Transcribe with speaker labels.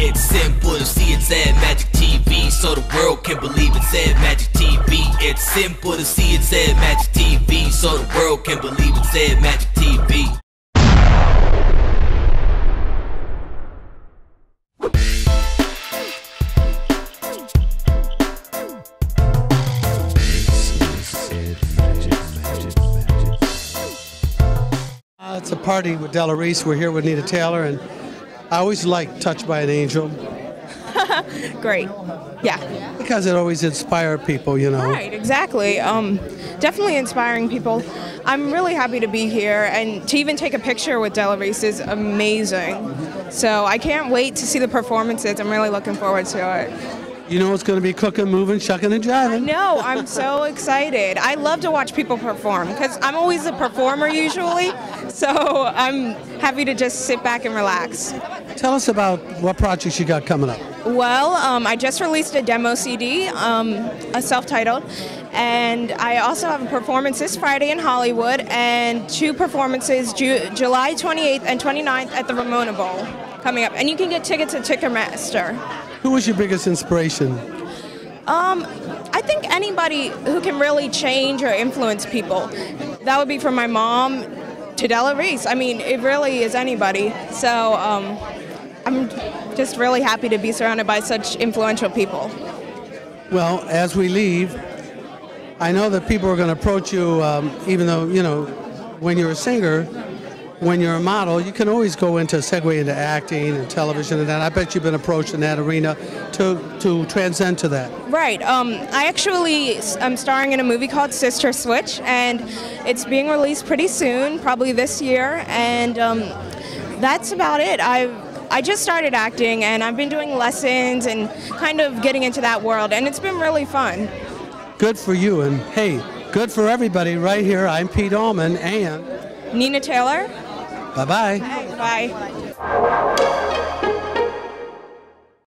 Speaker 1: It's simple to see it's at Magic TV, so the world can believe it's at Magic TV. It's simple to see it's at Magic TV, so the world can believe it's at Magic TV.
Speaker 2: It's a party with Della Reese. We're here with Nina Taylor, and I always like Touched by an Angel
Speaker 3: Great. Yeah.
Speaker 2: because it always inspires people, you know.
Speaker 3: Right, exactly. Um, definitely inspiring people. I'm really happy to be here, and to even take a picture with Della Reese is amazing. So I can't wait to see the performances. I'm really looking forward to it.
Speaker 2: You know it's going to be cooking, moving, shucking, and driving.
Speaker 3: No, I'm so excited. I love to watch people perform because I'm always a performer usually. So I'm happy to just sit back and relax.
Speaker 2: Tell us about what projects you got coming up.
Speaker 3: Well, um, I just released a demo CD, um, a self-titled, and I also have a performance this Friday in Hollywood, and two performances Ju- July 28th and 29th at the Ramona Bowl coming up. And you can get tickets at Ticketmaster.
Speaker 2: Who was your biggest inspiration?
Speaker 3: Um, I think anybody who can really change or influence people. That would be from my mom to Della Reese. I mean, it really is anybody. So um, I'm just really happy to be surrounded by such influential people.
Speaker 2: Well, as we leave, I know that people are going to approach you, um, even though, you know, when you're a singer, when you're a model, you can always go into a segue into acting and television and that. I bet you've been approached in that arena to, to transcend to that.
Speaker 3: Right. Um, I actually I'm starring in a movie called Sister Switch, and it's being released pretty soon, probably this year. And um, that's about it. I I just started acting, and I've been doing lessons and kind of getting into that world, and it's been really fun.
Speaker 2: Good for you, and hey, good for everybody right here. I'm Pete Allman, and
Speaker 3: Nina Taylor.
Speaker 2: Bye bye.
Speaker 3: Bye.